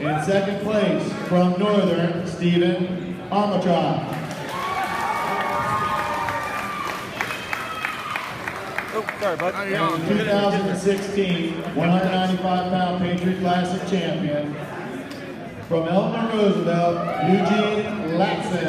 In second place, from Northern, Stephen Armatron. Oh, sorry, bud. 2016 195-pound Patriot Classic champion, from Eleanor Roosevelt, Eugene Latson.